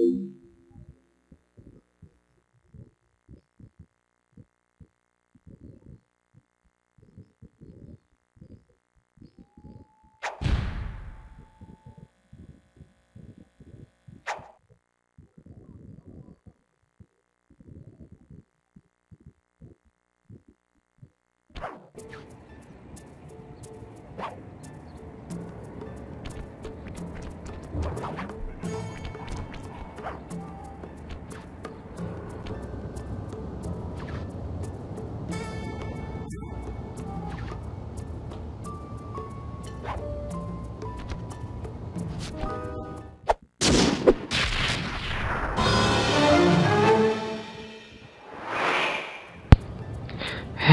Amém.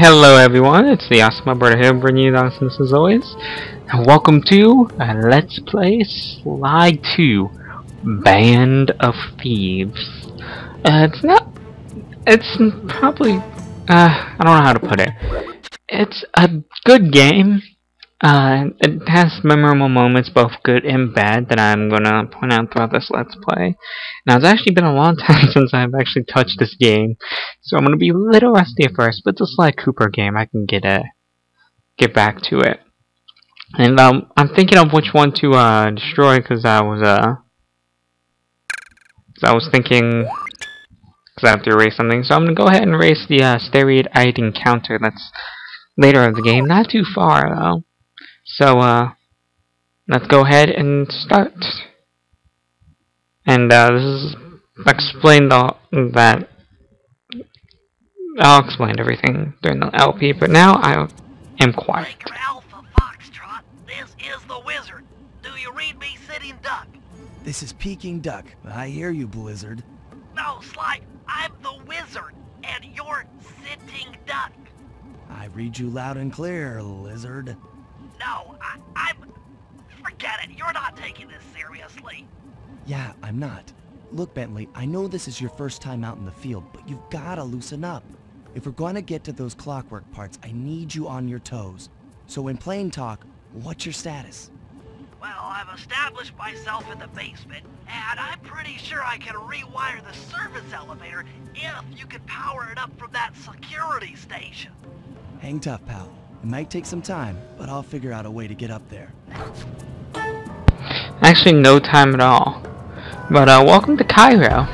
Hello everyone, it's the Awesome Alberto here bringing you awesomeness as always. And welcome to uh, Let's Play Sly 2 Band of Thieves. Uh, it's not... It's probably... Uh, I don't know how to put it. It's a good game. Uh, it has memorable moments, both good and bad, that I'm gonna point out throughout this Let's Play. Now, it's actually been a long time since I've actually touched this game, so I'm gonna be a little rusty at first, but a Sly Cooper game, I can get a, get back to it. And, um, I'm thinking of which one to, uh, destroy, because I was, uh, cause I was thinking, because I have to erase something, so I'm gonna go ahead and erase the, uh, steroid encounter that's later in the game, not too far, though. So, uh, let's go ahead and start. And, uh, this is, explain the, that, I'll explain everything during the LP, but now I am quiet. Breaker Alpha Foxtrot, this is the Wizard. Do you read me, Sitting Duck? This is Peking Duck. I hear you, Blizzard. No, Sly, I'm the Wizard, and you're Sitting Duck. I read you loud and clear, Lizard. No, I, I'm... Forget it, you're not taking this seriously. Yeah, I'm not. Look, Bentley, I know this is your first time out in the field, but you've gotta loosen up. If we're gonna get to those clockwork parts, I need you on your toes. So in plain talk, what's your status? Well, I've established myself in the basement, and I'm pretty sure I can rewire the service elevator if you can power it up from that security station. Hang tough, pal. It might take some time, but I'll figure out a way to get up there. Actually, no time at all. But, uh, welcome to Cairo.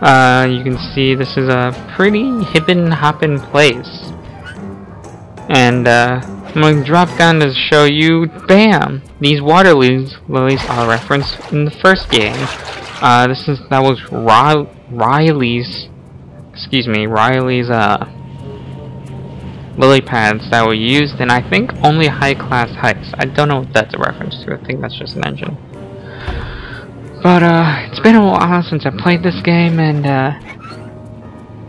Uh, you can see this is a pretty hippin' hoppin' place. And, uh, I'm gonna drop down to show you, bam! These water lilies, lilies are referenced in the first game. Uh, this is, that was Raleigh's, excuse me, Raleigh's, uh, lily pads that were used in, I think, only high-class heist. I don't know what that's a reference to. I think that's just an engine. But, uh, it's been a while since I played this game, and, uh,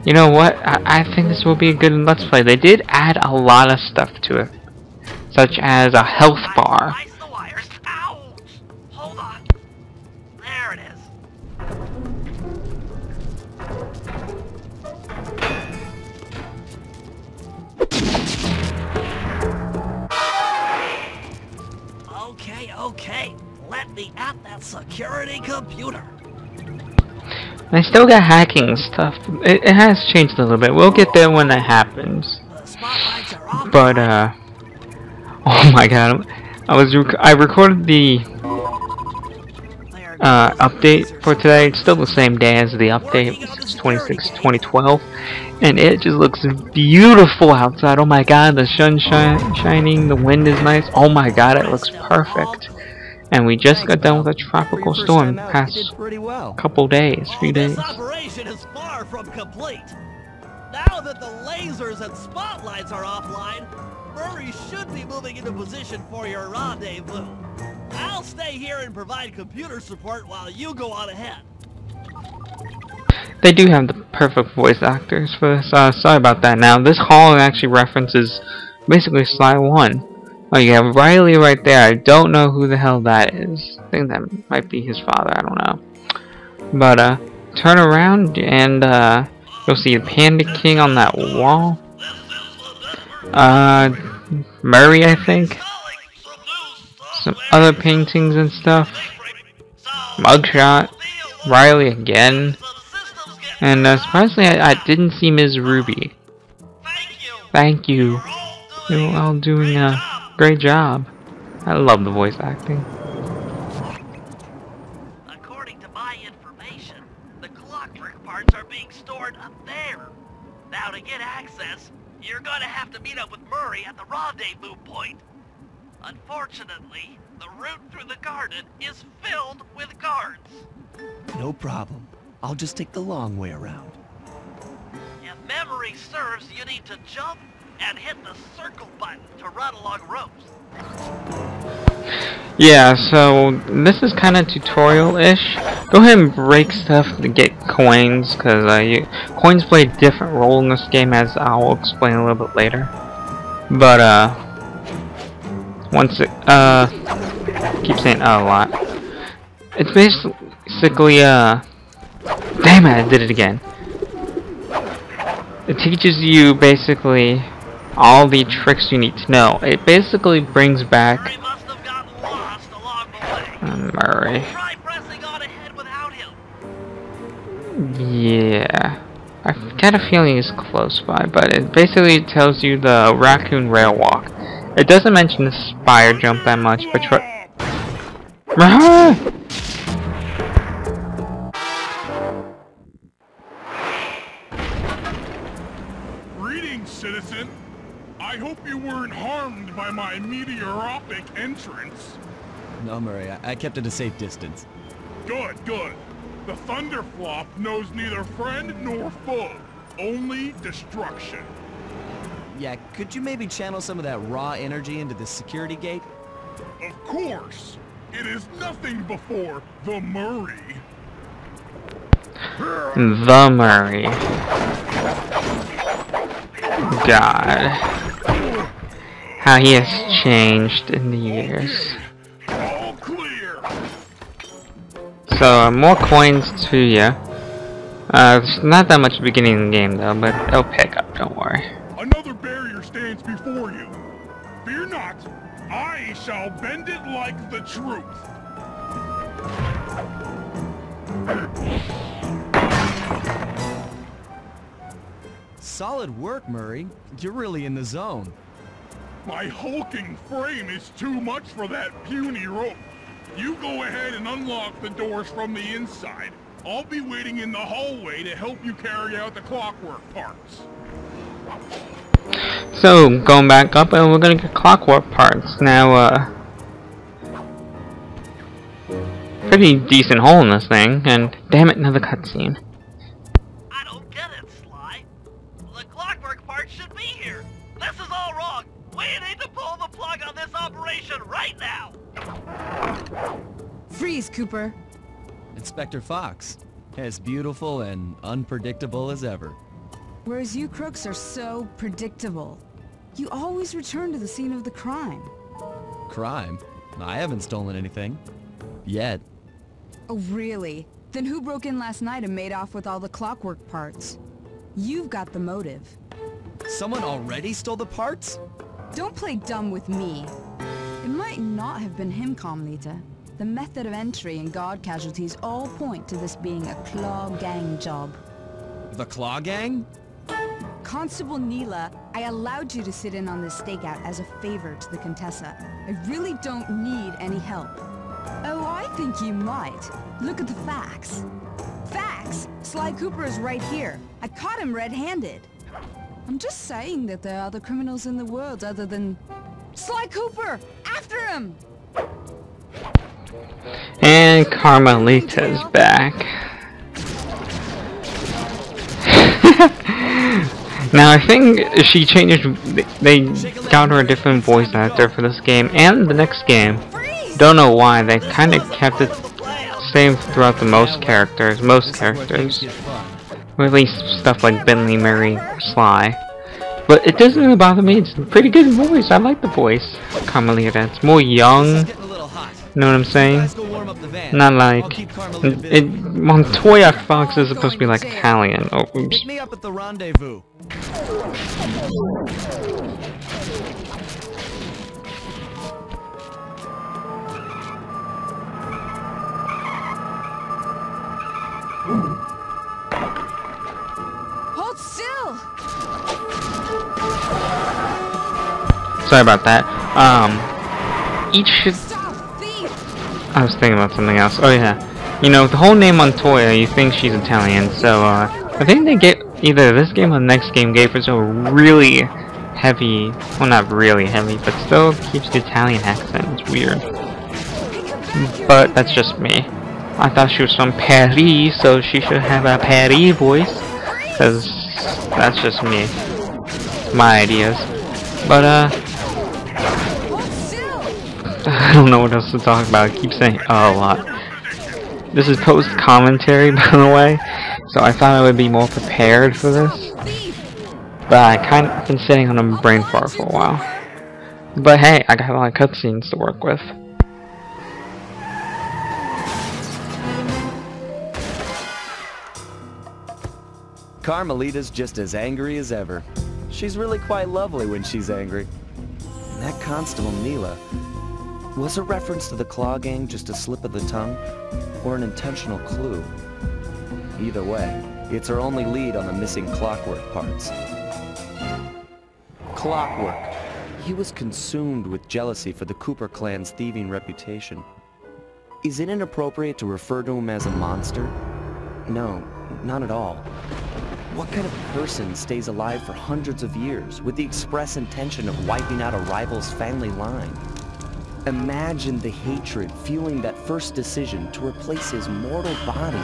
you know what? I, I think this will be a good Let's Play. They did add a lot of stuff to it, such as a health bar. There it is. That security computer. I still got hacking stuff. It, it has changed a little bit. We'll get there when that happens. The spotlights are off. But, uh, oh my god, I was, rec I recorded the, uh, update for today. It's still the same day as the update, 26, 2012, and it just looks beautiful outside. Oh my god, the sun shining, the wind is nice. Oh my god, it looks perfect. And we just got done with a tropical storm past well. couple days, few Oh, days. This operation is far from complete. Now that the lasers and spotlights are offline, Murray should be moving into position for your rendezvous. I'll stay here and provide computer support while you go on ahead. They do have the perfect voice actors for this. Uh, sorry about that. Now, this hall actually references basically Sly 1. Oh, you have Raleigh right there. I don't know who the hell that is. I think that might be his father. I don't know. But, uh, turn around and, uh, you'll see the Panda King on that wall. Uh, Murray, I think. Some other paintings and stuff. Muggshot. Raleigh again. And uh, surprisingly, I, I didn't see Mz. Ruby. Thank you. Thank you. You're all doing doing great job. job. I love the voice acting. According to my information, the clockwork parts are being stored up there. Now to get access, you're gonna have to meet up with Murray at the rendezvous point. Unfortunately, the route through the garden is filled with guards. No problem. I'll just take the long way around. If memory serves, you need to jump and hit the circle button to run along ropes. Yeah, so this is kind of tutorial-ish. Go ahead and break stuff to get coins, because uh, coins play a different role in this game, as I'll explain a little bit later. But, uh, once it, uh, keep saying uh a lot. It's basically, uh, damn it, I did it again. It teaches you, basically, all the tricks you need to know. It basically brings back Murray must have gotten lost along the way. uh, Murray. Try pressing on ahead without him. Yeah. I got a feeling it's close by, but it basically tells you the Raccoon Rail Walk. It doesn't mention the Spire Jump that much, but try. No, Murray, I, I kept at a safe distance. Good, good. The Thunderflop knows neither friend nor foe, only destruction. Yeah, could you maybe channel some of that raw energy into the security gate? Of course, it is nothing before the Murray. The Murray. God. How he has changed in the years. So, uh, more coins to you. Uh, there's not that much beginning of the game though, but it'll pick up, don't worry. Another barrier stands before you. Fear not, I shall bend it like the truth. Solid work, Murray. You're really in the zone. My hulking frame is too much for that puny rope. You go ahead and unlock the doors from the inside. I'll be waiting in the hallway to help you carry out the clockwork parts. So, going back up, and we're gonna get clockwork parts. Now, uh... Pretty decent hole in this thing, and damn it, another cutscene. I don't get it, Sly. The clockwork part should be here. This is all wrong. We need to pull the plug on this operation right now. Freeze, Cooper. Inspector Fox. As beautiful and unpredictable as ever. Whereas you crooks are so predictable. You always return to the scene of the crime. Crime? I haven't stolen anything. Yet. Oh, really? Then who broke in last night and made off with all the clockwork parts? You've got the motive. Someone already stole the parts? Don't play dumb with me. It might not have been him, Carmelita. The method of entry and guard casualties all point to this being a Claw Gang job. The Claw Gang? Constable Neyla, I allowed you to sit in on this stakeout as a favor to the Contessa. I really don't need any help. Oh, I think you might. Look at the facts. Facts? Sly Cooper is right here. I caught him red-handed. I'm just saying that there are other criminals in the world other than... Sly Cooper! After him! And Carmelita's back. now I think she changed. They got her a different voice actor for this game and the next game. Don't know why. They kind of kept it same throughout the most characters. Most characters, or at least stuff like Bentley, Murray, Sly. But it doesn't really bother me. It's a pretty good voice. I like the voice. Carmelita. It's more young. Know what I'm saying? Not like it Montoya Fox is supposed to be like Italian. Oh, oops. Sorry about that. Um, each should. I was thinking about something else. Oh yeah, you know the whole name Montoya. You think she's Italian, so uh, I think they get either this game or the next game gave her a really heavy. Well, not really heavy, but still keeps the Italian accent. It's weird, but that's just me. I thought she was from Paris, so she should have a Paris voice, cause that's just me. My ideas. But uh! I don't know what else to talk about. I keep saying uh, a lot. This is post commentary, by the way, so I thought I would be more prepared for this. But I kind of been sitting on a brain fart for a while. But hey, I got a lot of cutscenes to work with. Carmelita's just as angry as ever. She's really quite lovely when she's angry. And that Constable Neyla, was a reference to the Claw Gang just a slip of the tongue, or an intentional clue? Either way, it's her only lead on the missing Clockwork parts. Clockwork. He was consumed with jealousy for the Cooper clan's thieving reputation. Is it inappropriate to refer to him as a monster? No, not at all. What kind of person stays alive for hundreds of years with the express intention of wiping out a rival's family line? Imagine the hatred fueling that first decision to replace his mortal body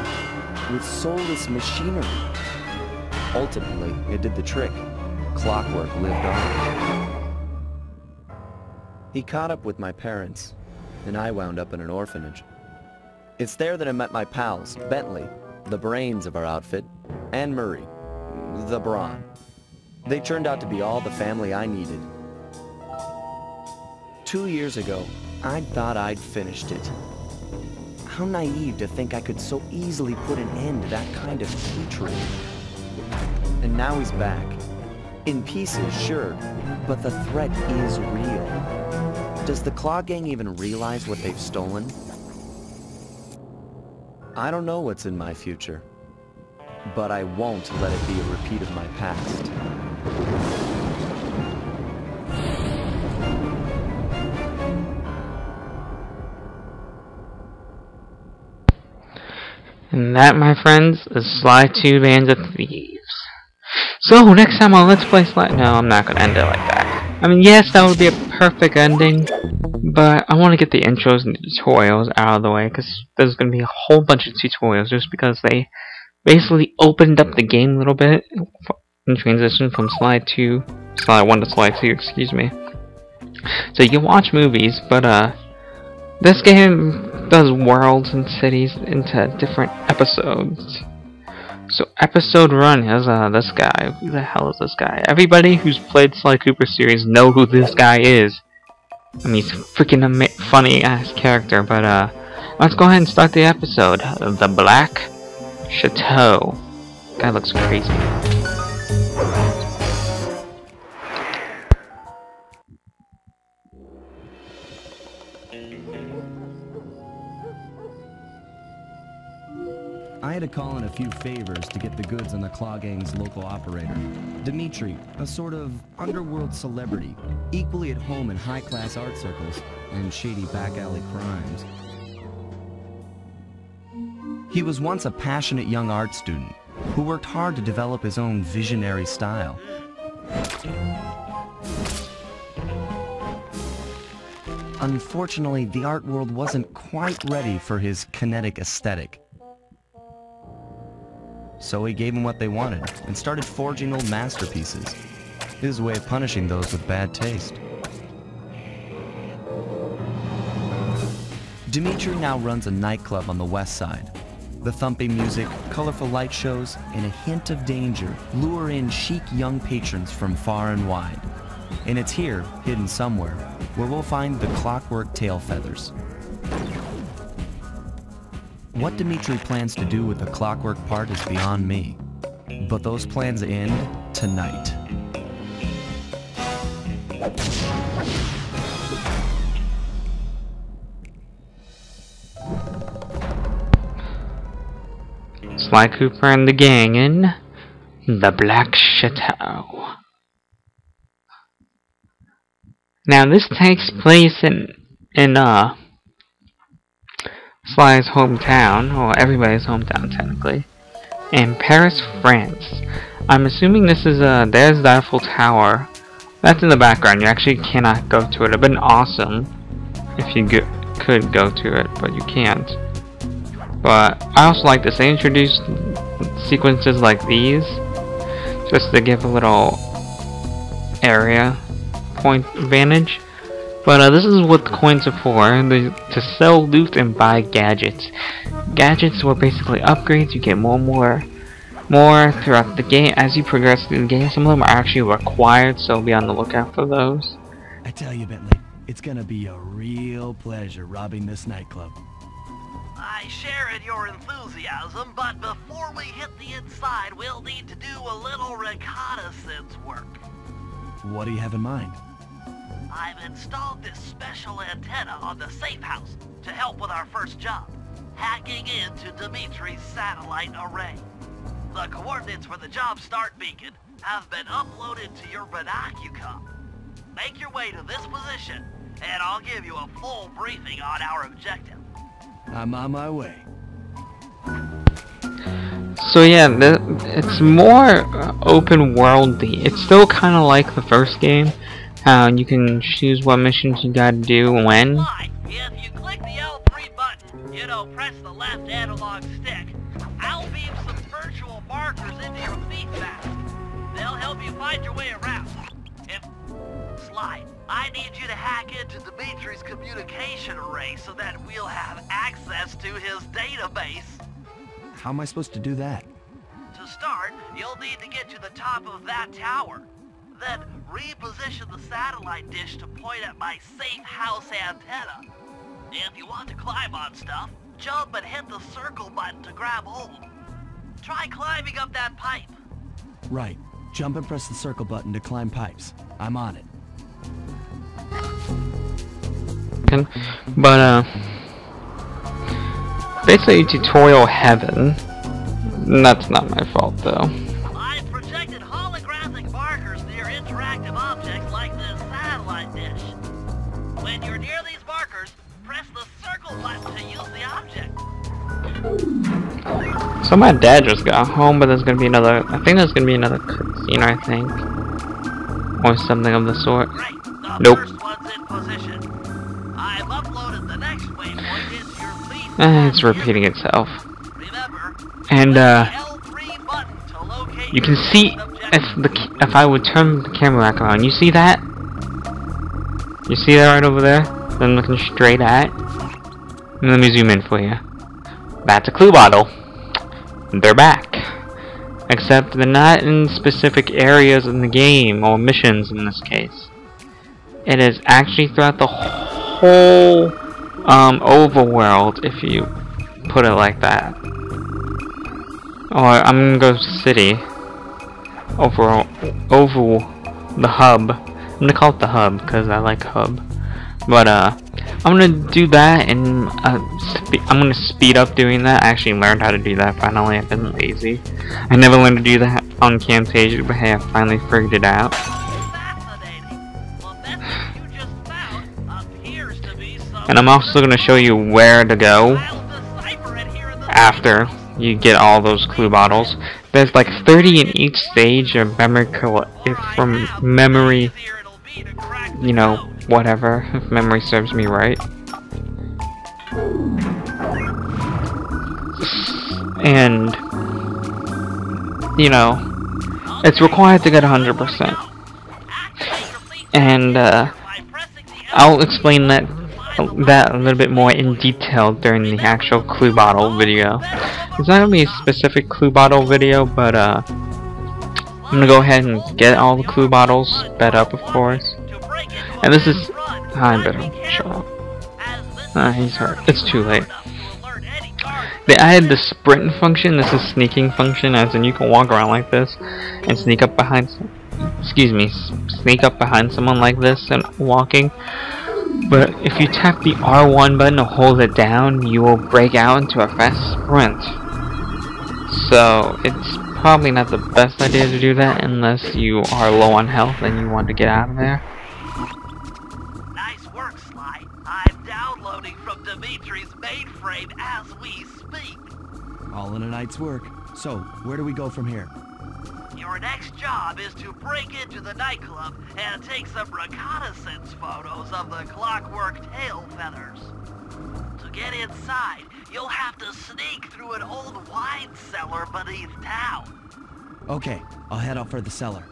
with soulless machinery. Ultimately, it did the trick. Clockwork lived on. He caught up with my parents, and I wound up in an orphanage. It's there that I met my pals, Bentley, the brains of our outfit, and Murray, the brawn. They turned out to be all the family I needed. Two years ago, I thought I'd finished it. How naive to think I could so easily put an end to that kind of hatred. And now he's back. In pieces, sure, but the threat is real. Does the Claw Gang even realize what they've stolen? I don't know what's in my future, but I won't let it be a repeat of my past. And that, my friends, is Sly 2 Bands of Thieves. So, next time on Let's Play Sly... No, I'm not gonna end it like that. I mean, yes, that would be a perfect ending, but I want to get the intros and the tutorials out of the way, because there's gonna be a whole bunch of tutorials, just because they basically opened up the game a little bit in transition from Sly 2... Sly 1 to Sly 2, excuse me. So you can watch movies, but, uh... This game does worlds and cities into different episodes. So episode one has uh this guy. Who the hell is this guy? Everybody who's played Sly Cooper series know who this guy is. I mean, he's a freaking funny ass character. But uh, let's go ahead and start the episode. The Black Chateau. Guy looks crazy. To call in a few favors to get the goods on the Claw Gang's local operator. Dimitri, a sort of underworld celebrity, equally at home in high-class art circles and shady back-alley crimes. He was once a passionate young art student who worked hard to develop his own visionary style. Unfortunately, the art world wasn't quite ready for his kinetic aesthetic. So he gave them what they wanted and started forging old masterpieces. His way of punishing those with bad taste. Dimitri now runs a nightclub on the west side. The thumping music, colorful light shows, and a hint of danger lure in chic young patrons from far and wide. And it's here, hidden somewhere, where we'll find the clockwork tail feathers. What Dimitri plans to do with the clockwork part is beyond me. But those plans end tonight. Sly Cooper and the gang in the Black Chateau. Now this takes place in in uh Sly's hometown, or everybody's hometown technically, in Paris, France. I'm assuming this is uh there's the Eiffel Tower. That's in the background. You actually cannot go to it. It'd been awesome if you go could go to it, but you can't. But I also like this. They introduced sequences like these just to give a little area point advantage. But uh, this is what the coins are for, to sell loot and buy gadgets. Gadgets were basically upgrades, you get more and more more throughout the game. As you progress through the game, some of them are actually required, so be on the lookout for those. I tell you, Bentley, it's gonna be a real pleasure robbing this nightclub. I share in your enthusiasm, but before we hit the inside, we'll need to do a little reconnaissance work. What do you have in mind? I've installed this special antenna on the safe house to help with our first job, hacking into Dimitri's satellite array. The coordinates for the job start beacon have been uploaded to your binocucom. Make your way to this position, and I'll give you a full briefing on our objective. I'm on my way. So yeah, the, it's more uh, open worldy. It's still kind of like the first game, how you can choose what missions you gotta do when. If you click the L3 button, you know, press the left analog stick, I'll beam some virtual markers into your feet map. They'll help you find your way around. If Sly, I need you to hack into Dimitri's communication array so that we'll have access to his database. How am I supposed to do that? To start, you'll need to get to the top of that tower. Then reposition the satellite dish to point at my safe house antenna. If you want to climb on stuff, jump and hit the circle button to grab hold. Try climbing up that pipe. Right. Jump and press the circle button to climb pipes. I'm on it. But, uh, basically tutorial heaven. That's not my fault, though. So my dad just got home, but there's gonna be another, I think there's gonna be another cutscene, I think. Or something of the sort. The Nope. first one's in position. I've uploaded the next waypoint into your fleet. Eh, it's repeating itself. Remember, And, uh, L3 button to locate you can see if the if I would turn the camera back on, you see that? You see that right over there? I'm looking straight at. And let me zoom in for you. That's a clue bottle. They're back. Except they're not in specific areas in the game, or missions in this case. It is actually throughout the whole um, overworld, if you put it like that. Or I'm gonna go to city. Over, over the hub. I'm gonna call it the hub because I like hub. But uh, I'm gonna do that and uh, I'm gonna speed up doing that. I actually learned how to do that finally. I've been lazy. I never learned to do that on Camtasia, but hey, I finally figured it out. And I'm also gonna show you where to go after you get all those clue bottles. There's like 30 in each stage of memory coll- if from memory, to you know, whatever, if memory serves me right. And, you know, it's required to get 100%. Activate your fleet And, uh, I'll explain that that a little bit more in detail during the actual clue bottle video. It's not gonna be a specific clue bottle video, but uh, I'm gonna go ahead and get all the clue bottles sped up, of course. to And this is. I better shut up. Ah, he's hurt. It's too late. They added the sprint function. This is sneaking function, as in you can walk around like this and sneak up behind. Excuse me, sneak up behind someone like this and walking. But if you tap the R1 button and hold it down, you will break out into a fast sprint. So it's probably not the best idea to do that unless you are low on health and you want to get out of there. Nice work, Sly. I'm downloading from Dimitri's mainframe as we speak. All in a night's work. So, where do we go from here? Your next job is to break into the nightclub and take some reconnaissance photos of the clockwork tail feathers. To get inside, you'll have to sneak through an old wine cellar beneath town. Okay, I'll head out for the cellar.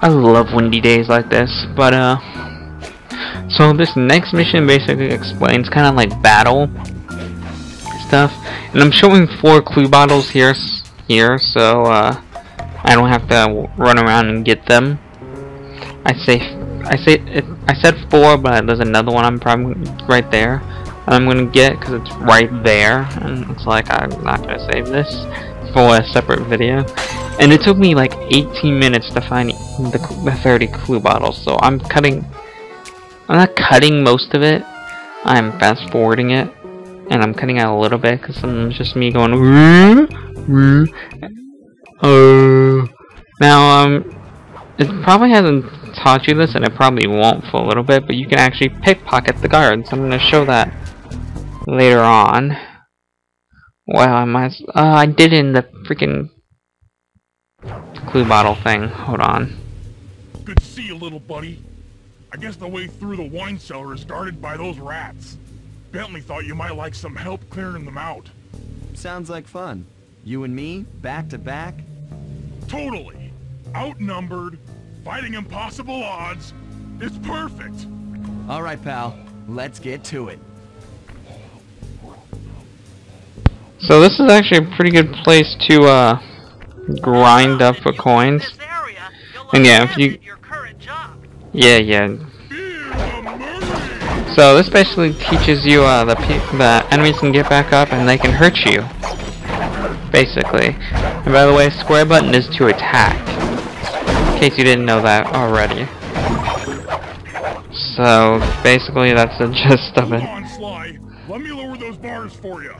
I love windy days like this, but uh so this next mission basically explains kind of like battle stuff, and I'm showing four clue bottles here, here, so uh, I don't have to run around and get them. I say, I say, it, I said four, but there's another one I'm probably right there. I'm gonna get because it's right there, and it's like I'm not gonna save this for a separate video. And it took me like 18 minutes to find the, the 30 clue bottles, so I'm cutting. I'm not cutting most of it. I'm fast forwarding it, and I'm cutting out a little bit because it's just me going. Oh. Now, um, it probably hasn't taught you this, and it probably won't for a little bit, but you can actually pickpocket the guards. I'm gonna show that later on. Well, I might. Uh, I did it in the freaking clue bottle thing. Hold on. Good to see you, little buddy. I guess the way through the wine cellar is guarded by those rats. Bentley thought you might like some help clearing them out. Sounds like fun. You and me, back to back? Totally. Outnumbered, fighting impossible odds. It's perfect. Alright, pal. Let's get to it. So this is actually a pretty good place to uh grind up for coins. This area, you'll And yeah, if you- your current job. Yeah, yeah. Here's a Murray. So this basically teaches you uh, the pe- the enemies can get back up and they can hurt you. Basically. And by the way, square button is to attack. In case you didn't know that already. So basically, that's the gist of Hold it. on, Sly. Let me lower those bars for you.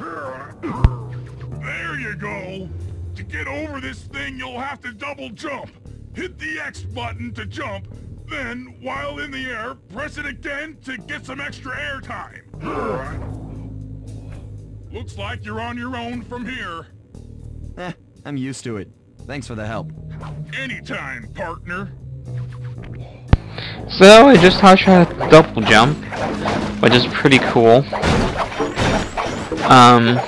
There you go. To get over this thing, you'll have to double jump. Hit the X button to jump, then, while in the air, press it again to get some extra air time. Looks like you're on your own from here. Eh, I'm used to it. Thanks for the help. Anytime, partner. So I just how to double jump, which is pretty cool. Um,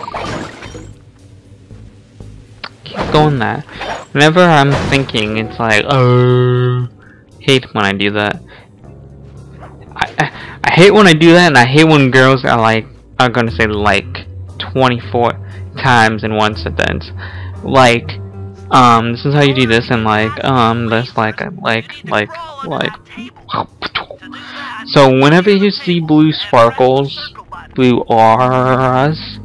keep going that. Whenever I'm thinking, it's like, oh, hate when I do that. I, I I hate when I do that, and I hate when girls are like are gonna say like 24 times in one sentence, like. Um, this is how you do this, and like, um, this, like, like, like, like, so whenever you see blue sparkles, blue auras,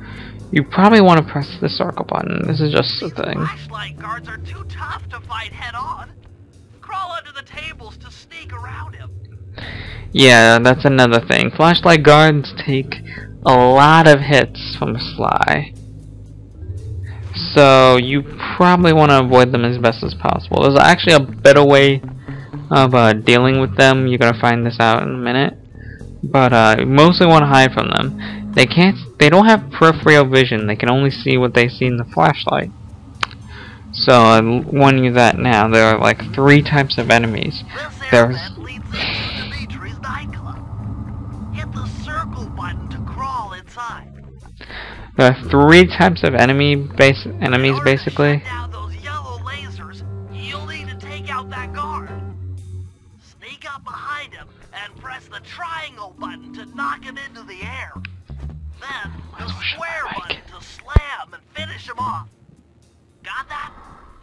you probably want to press the circle button. This is just a thing. Flashlight guards are too tough to fight head on. Crawl under the tables to sneak around him. Yeah, that's another thing. Flashlight guards take a lot of hits from Sly. So you probably want to avoid them as best as possible. There's actually a better way of uh, dealing with them. You're gonna find this out in a minute. But uh, you mostly want to hide from them. They can't. They don't have peripheral vision. They can only see what they see in the flashlight. So I warn you that now. There are like three types of enemies. There's- There are three types of enemy base enemies basically. To shut down those yellow lasers, you'll need to take out that guard. Sneak up behind him and press the triangle button to knock him into the air. Then the square button to slam and finish him off. Got that?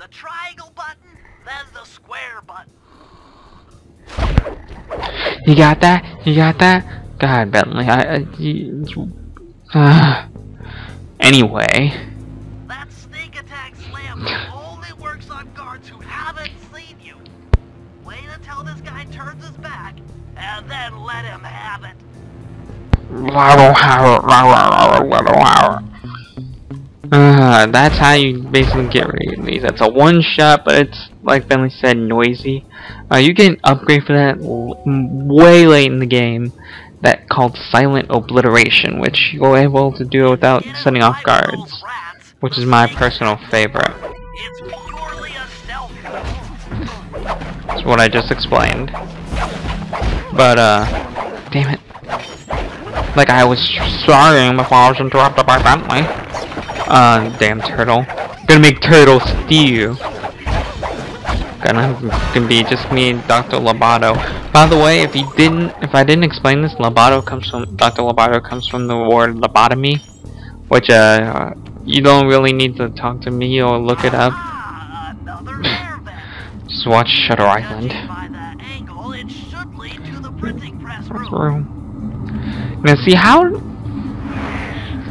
The triangle button, then the square button. You got that? You got that? God, Bentley, I, I you, you- uh, anyway, That sneak attack slam only works on guards who haven't seen you. Wait until this guy turns his back, and then let him have it. uh, that's how you basically get rid of these. That's a one shot, but it's like Bentley said, noisy. Uh, you get an upgrade for that way late in the game. That called silent obliteration, which you're able to do without setting off guards, which is my personal favorite. It's purely a stealth move. That's what I just explained. But, uh, damn it. Like I was sorry before I was interrupted by Bentley. Uh, damn turtle. Gonna make turtle stew. Gonna, gonna be just me and Dr. Lobato. By the way, if you didn't, if I didn't explain this, Lobato comes from, Dr. Lobato comes from the word lobotomy, which, uh, you don't really need to talk to me or look it up. Just watch Shutter Island. Room. Now see how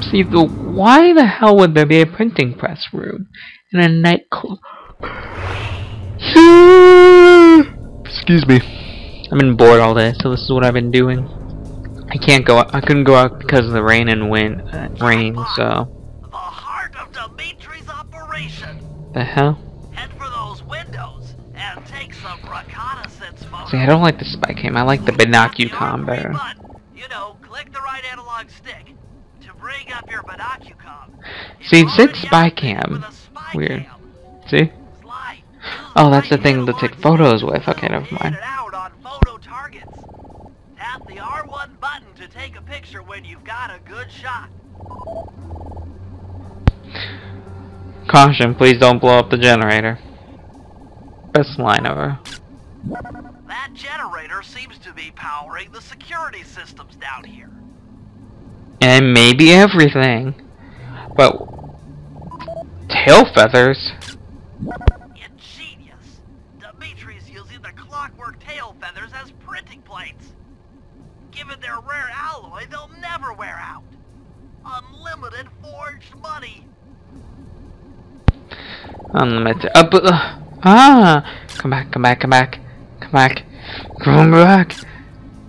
see the why the hell would there be a printing press room in a nightclub? Excuse me. I've been bored all day, so this is what I've been doing. I can't go. out- I couldn't go out because of the rain and wind, uh, rain. So The heart of Dimitri's operation. the hell. Head for those windows and take some reconnaissance photos. See, I don't like the spy cam. I like the binocular Your com three better. You know, click the right analog stick to bring up your binocucom. It's See, it said already spy cam. spy Weird. cam. See? Oh, that's the thing to take photos with. Okay, never mind. out on photo targets. Tap the R1 button to take a picture when you've got a good shot. Caution, please don't blow up the generator. Best line ever. That generator seems to be powering the security systems down here. And maybe everything. But tail feathers. Ingenious. Dimitri's using the clockwork tail feathers as printing plates. Given their rare alloy, they'll never wear out. Unlimited forged money. Unlimited. Uh, but, uh, ah! Come back, come back, come back. Come back. Come back.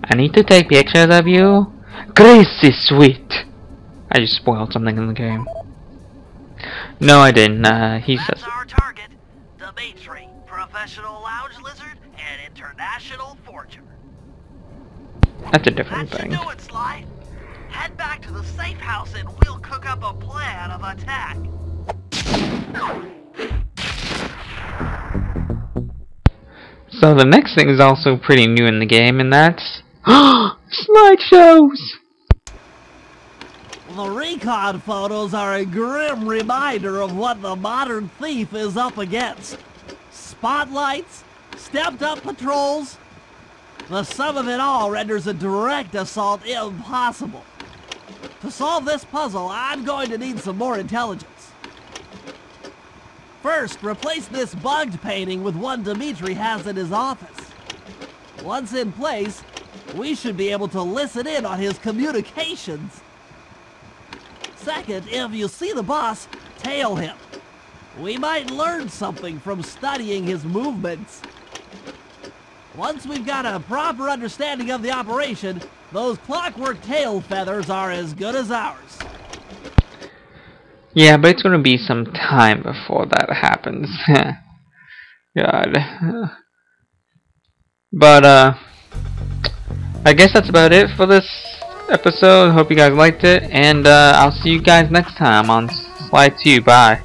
I need to take pictures of you. Gracie sweet. I just spoiled something in the game. No, I didn't. Uh, he says. That's our target. Dimitri, professional lounge lizard and international forger. That's a different should thing. do it, Sly. Head back to the safe house and we'll cook up a plan of attack. So the next thing is also pretty new in the game, and that's slideshows. The recon photos are a grim reminder of what the modern thief is up against. Spotlights, stepped up patrols. The sum of it all renders a direct assault impossible. To solve this puzzle, I'm going to need some more intelligence. First, replace this bugged painting with one Dimitri has in his office. Once in place, we should be able to listen in on his communications. Second, if you see the boss, tail him. We might learn something from studying his movements. Once we've got a proper understanding of the operation, those clockwork tail feathers are as good as ours. Yeah, but it's gonna be some time before that happens. God. But, uh, I guess that's about it for this episode. Hope you guys liked it, and, uh, I'll see you guys next time on Sly 2. Bye.